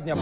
дня.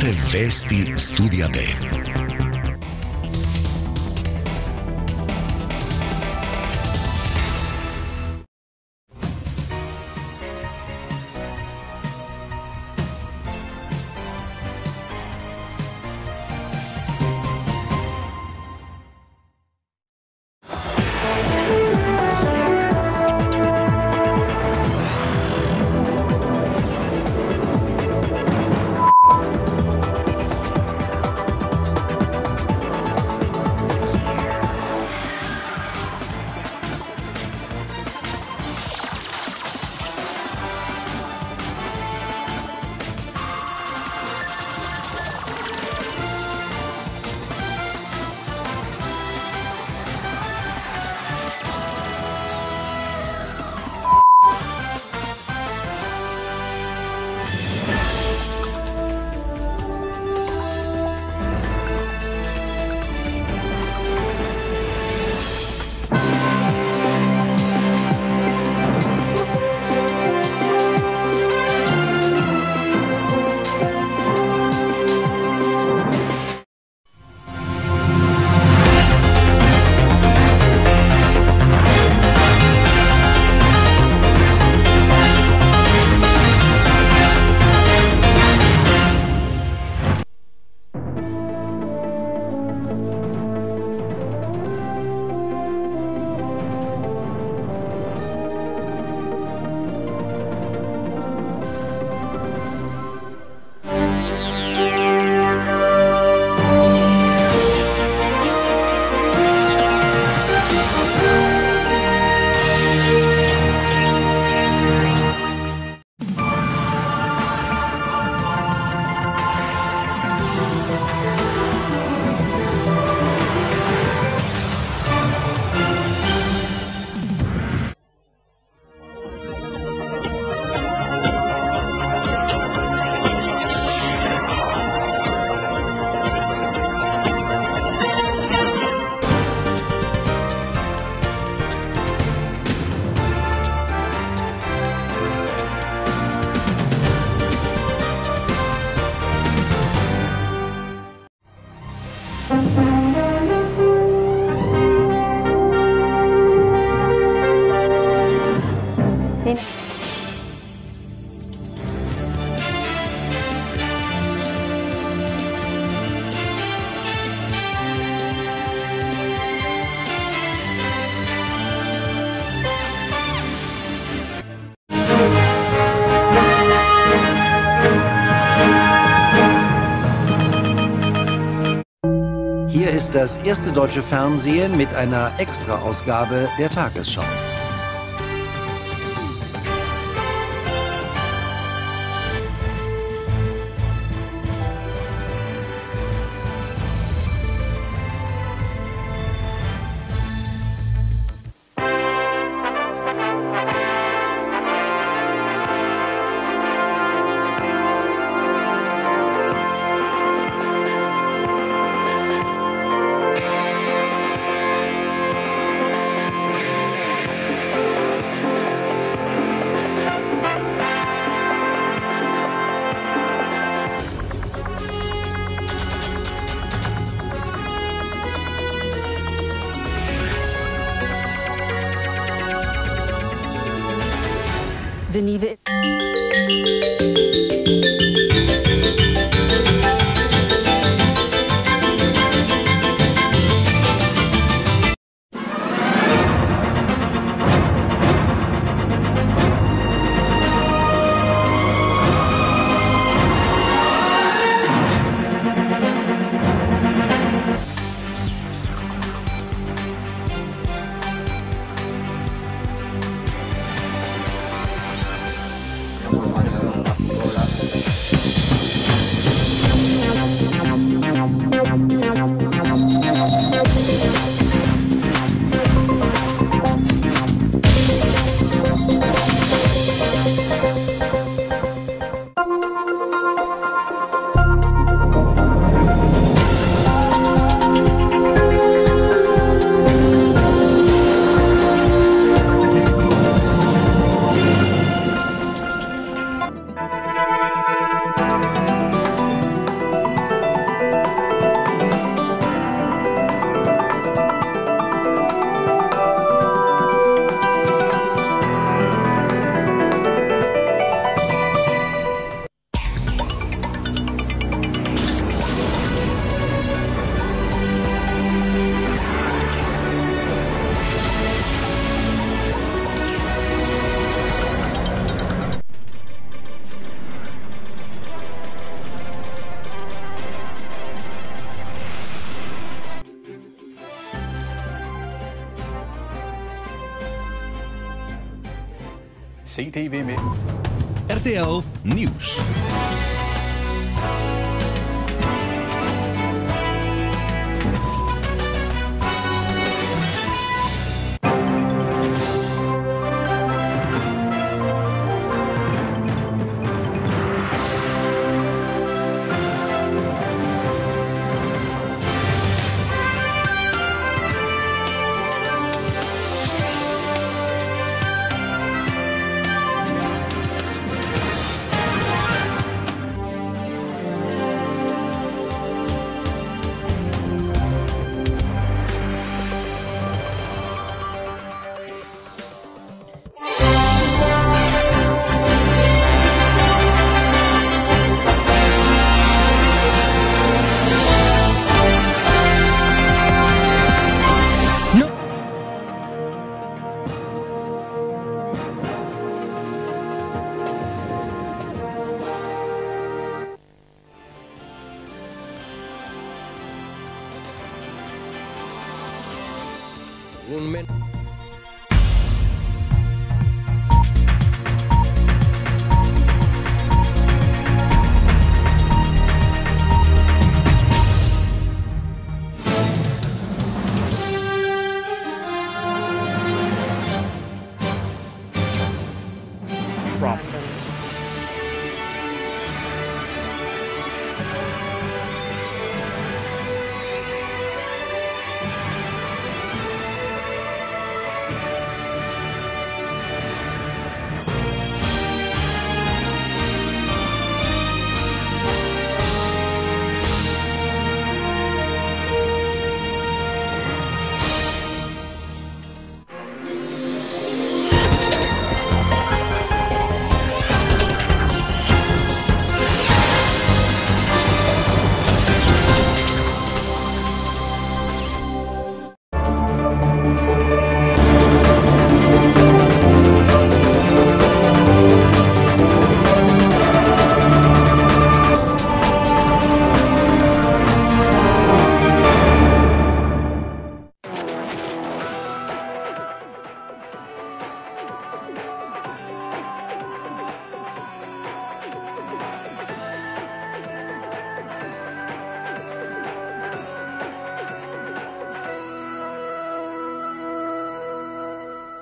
Quante vesti studia te? Das erste deutsche Fernsehen mit einer Extra-Ausgabe der Tagesschau.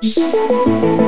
嗯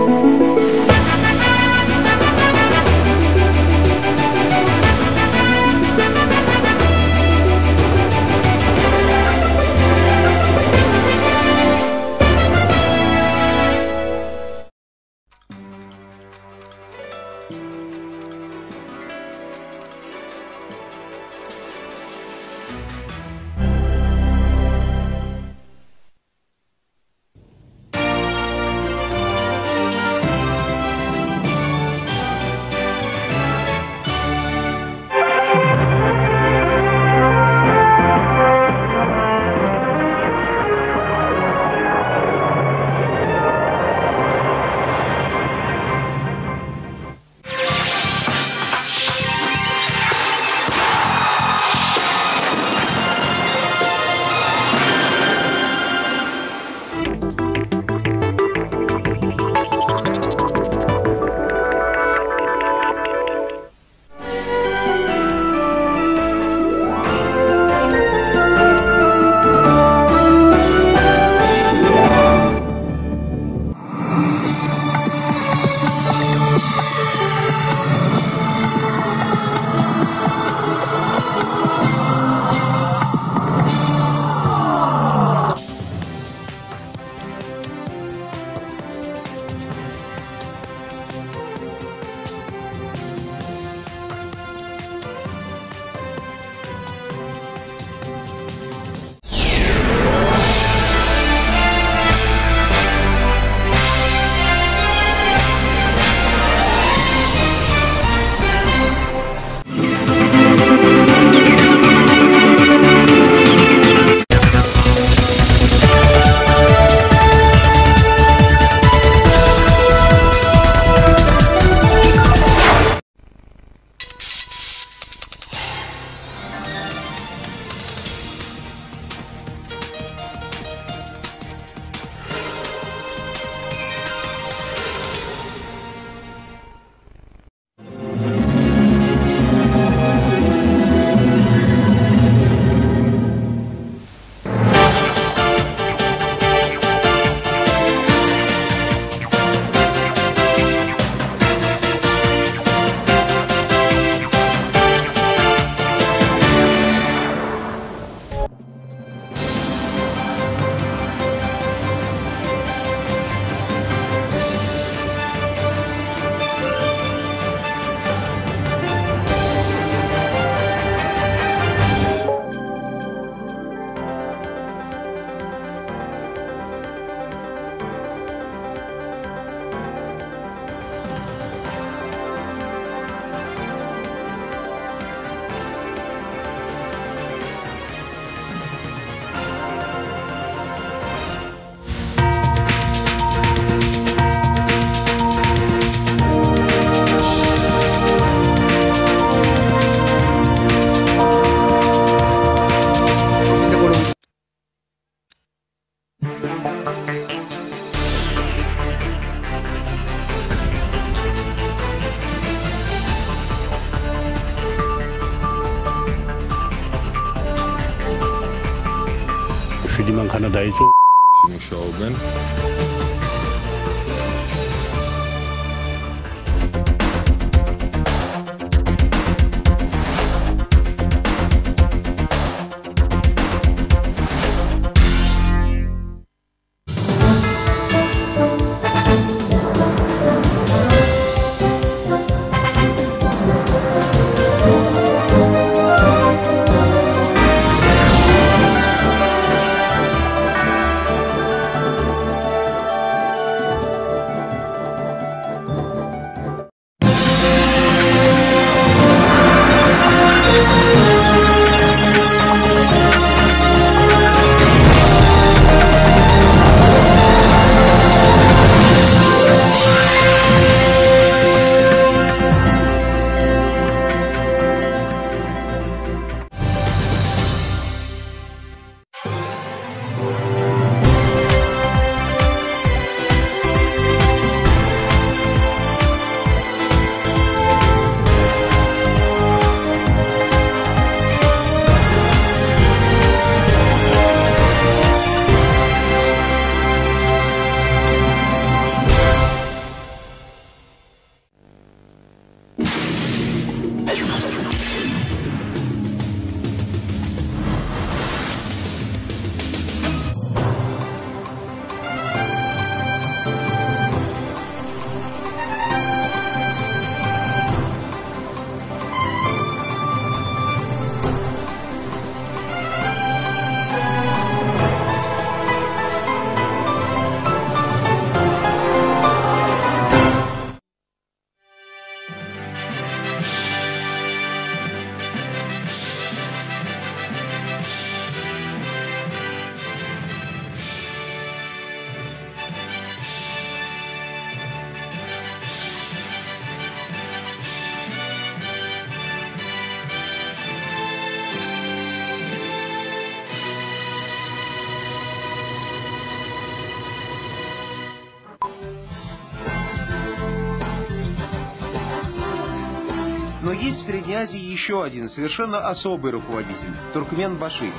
есть в Средней Азии еще один совершенно особый руководитель – Туркмен Баши.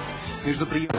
Между прием...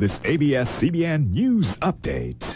this ABS CBN news update.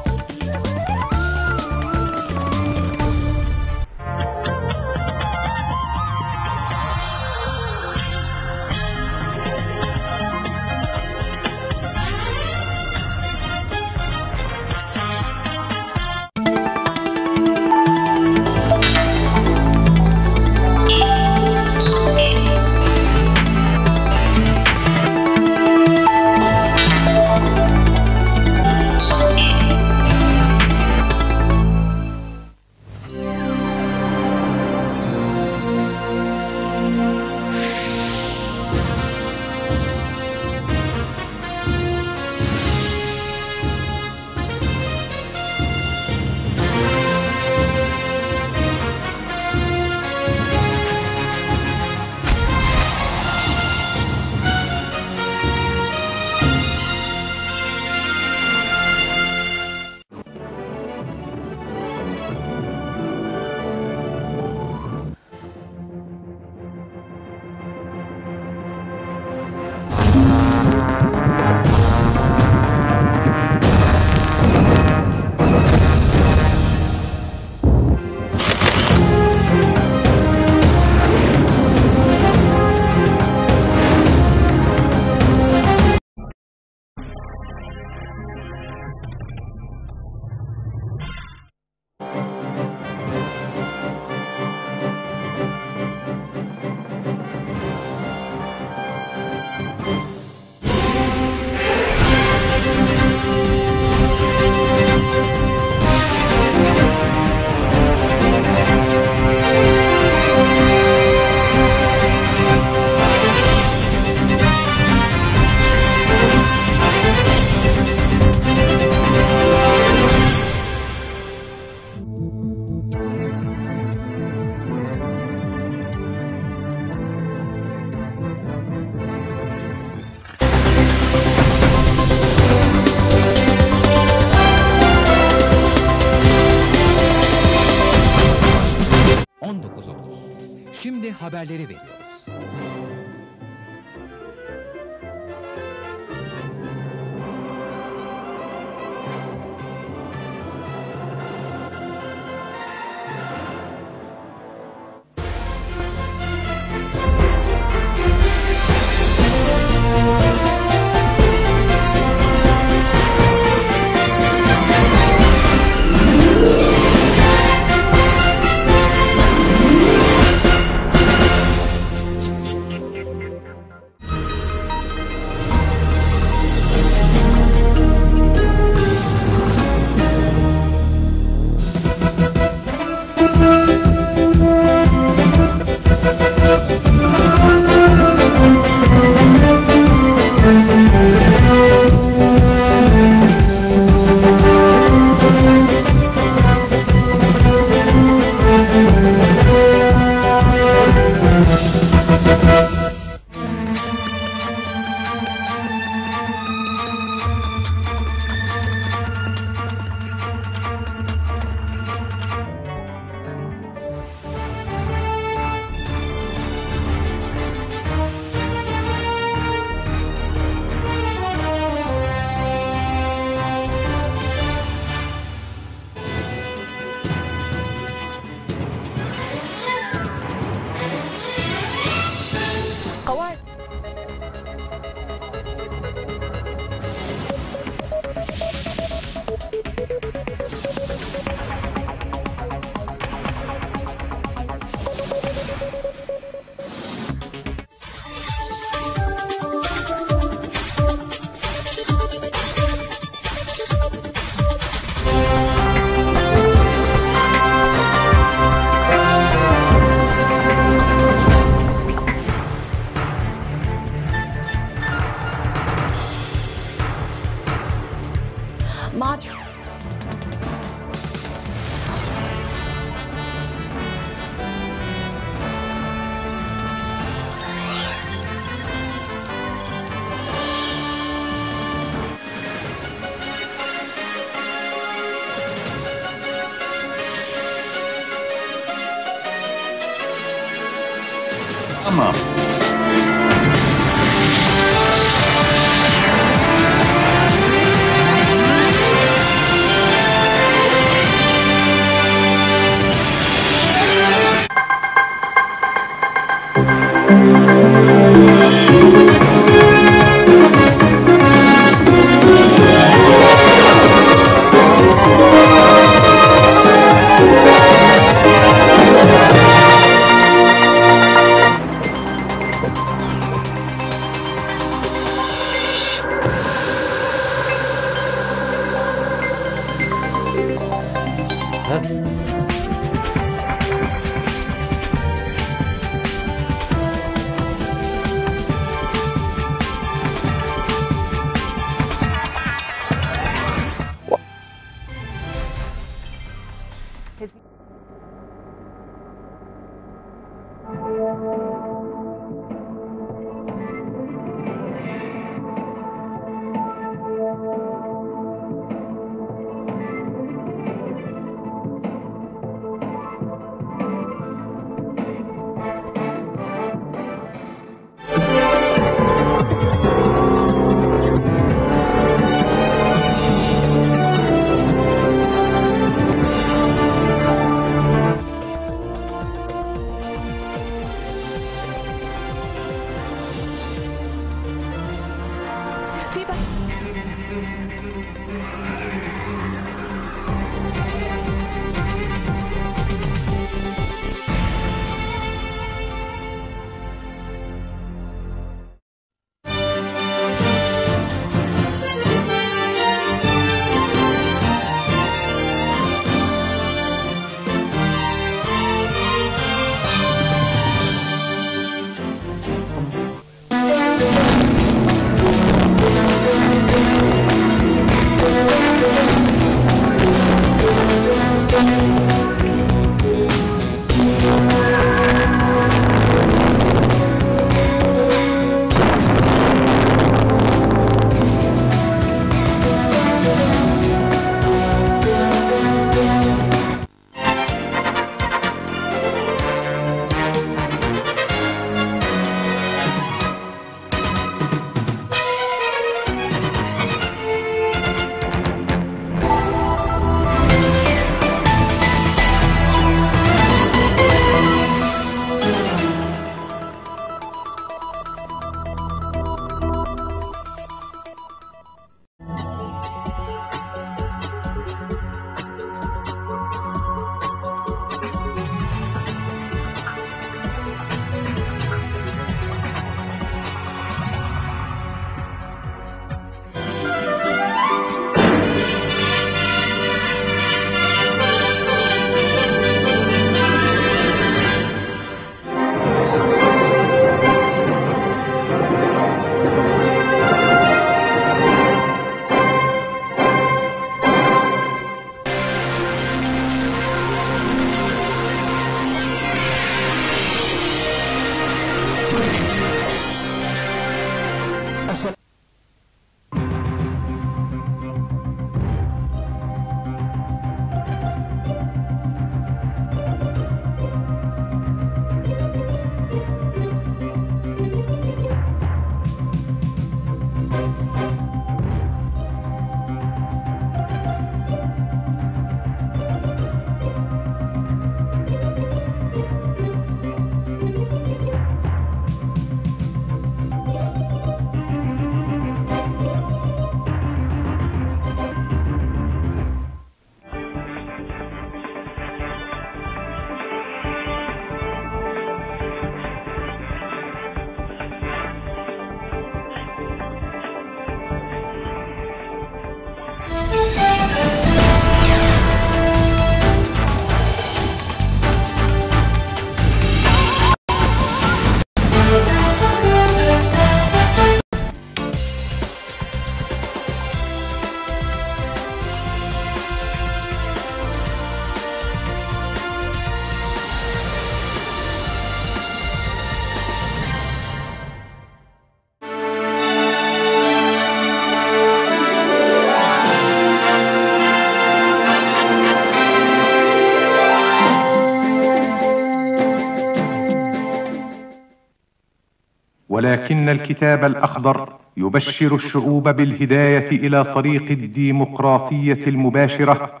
ولكن الكتاب الأخضر يبشر الشعوب بالهداية إلى طريق الديمقراطية المباشرة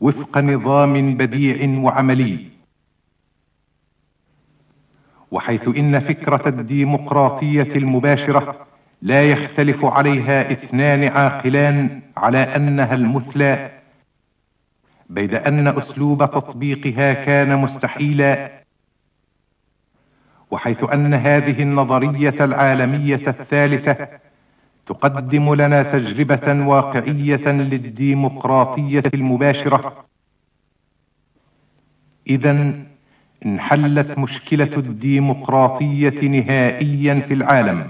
وفق نظام بديع وعملي. وحيث إن فكرة الديمقراطية المباشرة لا يختلف عليها اثنان عاقلان على أنها المثلى بيد أن أسلوب تطبيقها كان مستحيلا وحيث أن هذه النظرية العالمية الثالثة تقدم لنا تجربة واقعية للديمقراطية المباشرة. اذا انحلت مشكلة الديمقراطية نهائيا في العالم.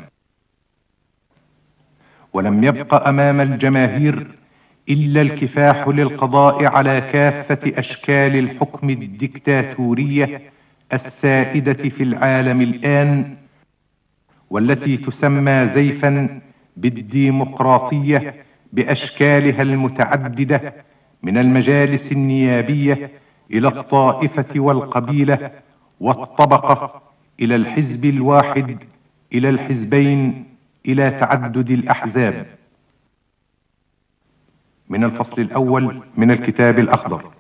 ولم يبق أمام الجماهير إلا الكفاح للقضاء على كافة أشكال الحكم الدكتاتورية السائدة في العالم الآن والتي تسمى زيفا بالديمقراطية بأشكالها المتعددة من المجالس النيابية إلى الطائفة والقبيلة والطبقة إلى الحزب الواحد إلى الحزبين إلى تعدد الأحزاب. من الفصل الأول من الكتاب الأخضر.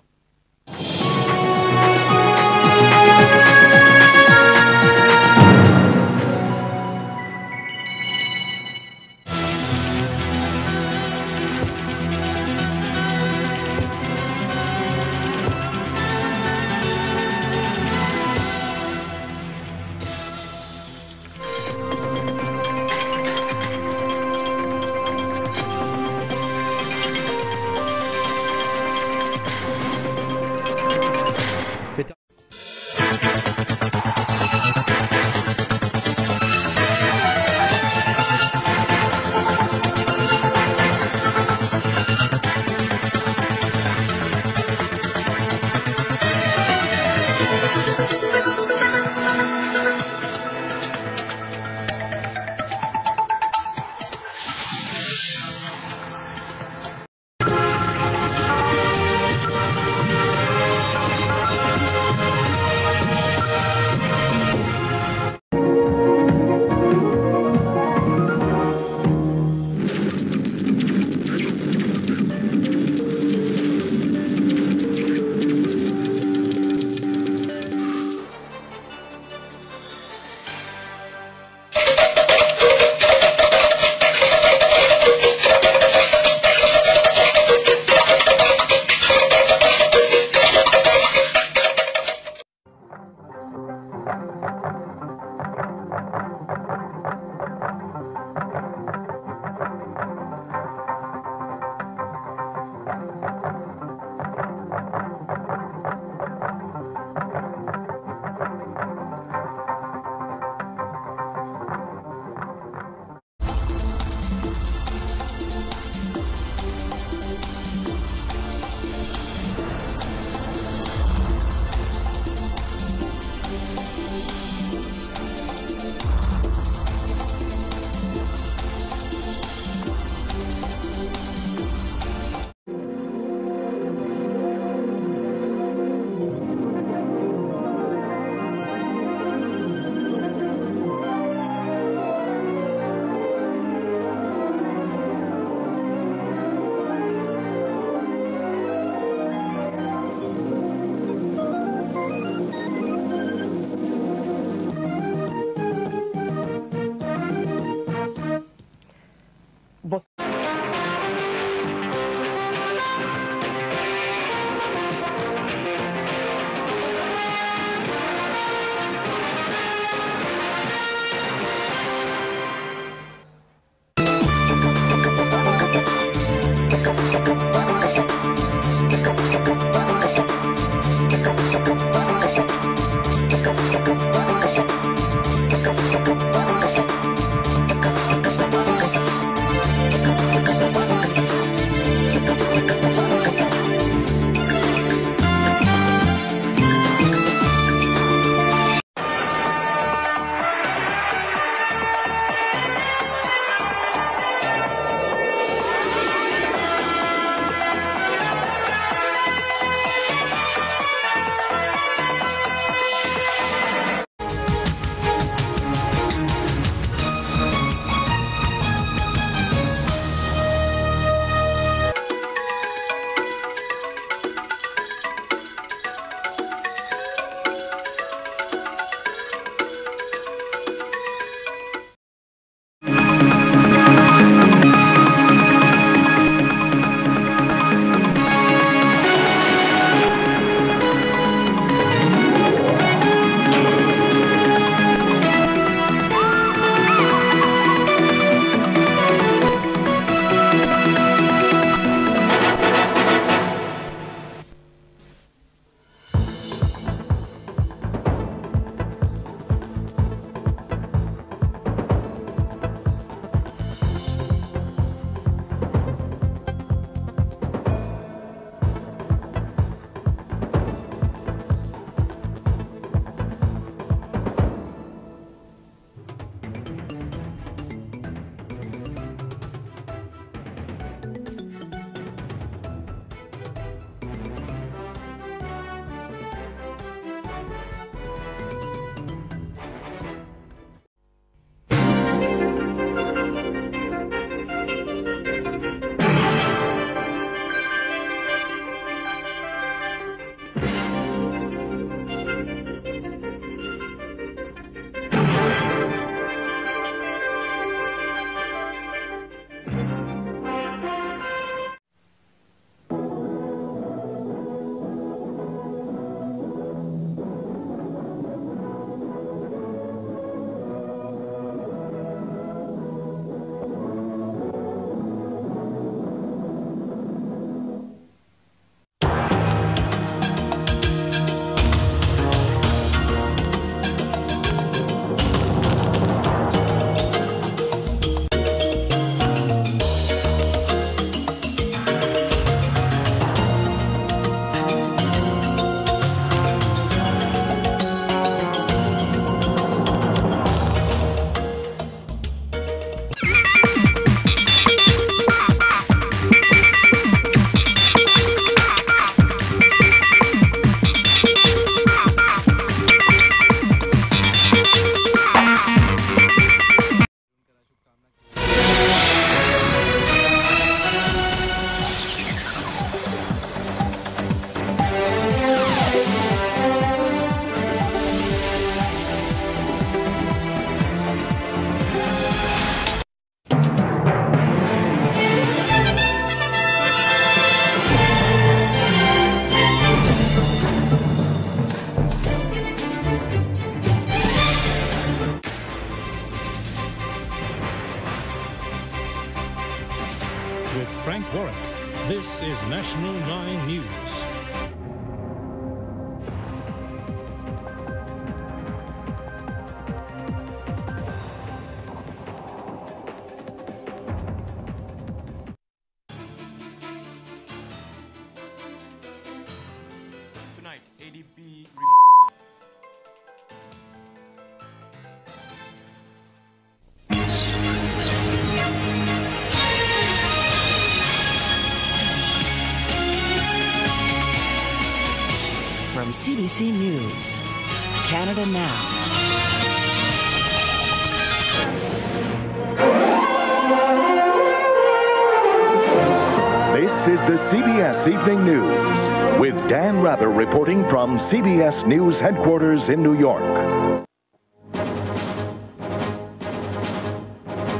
CBS News headquarters in New York.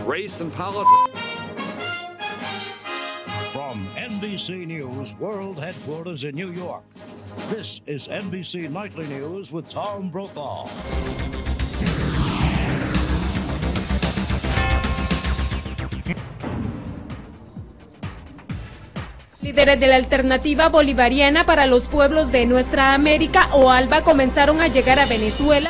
Race and politics. From NBC News World Headquarters in New York, this is NBC Nightly News with Tom Brokaw. Líderes de la alternativa bolivariana para los pueblos de nuestra América o ALBA comenzaron a llegar a Venezuela.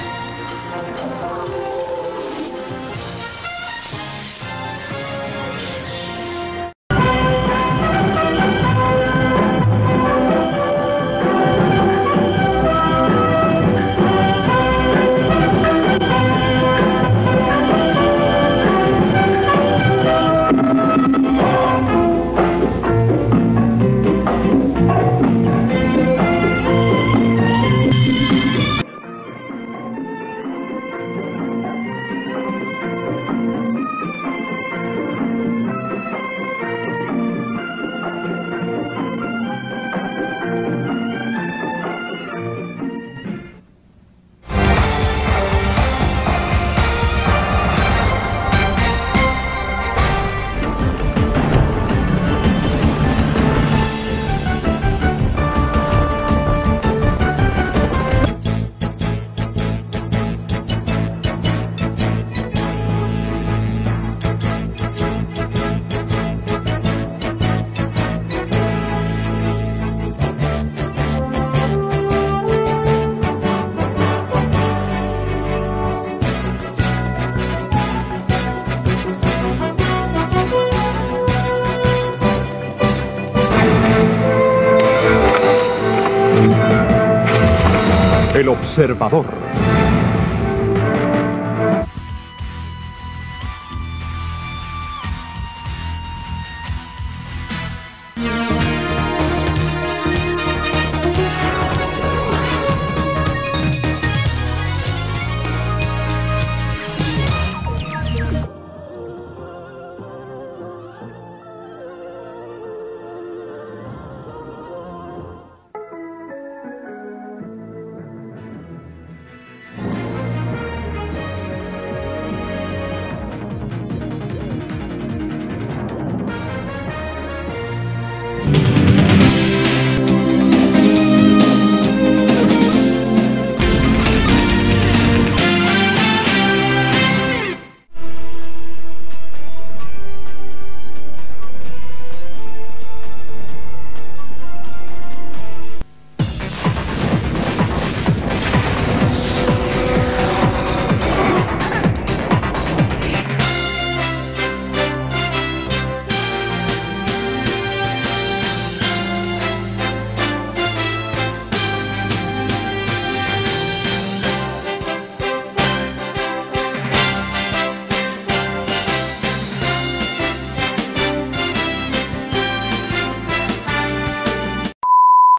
El observador.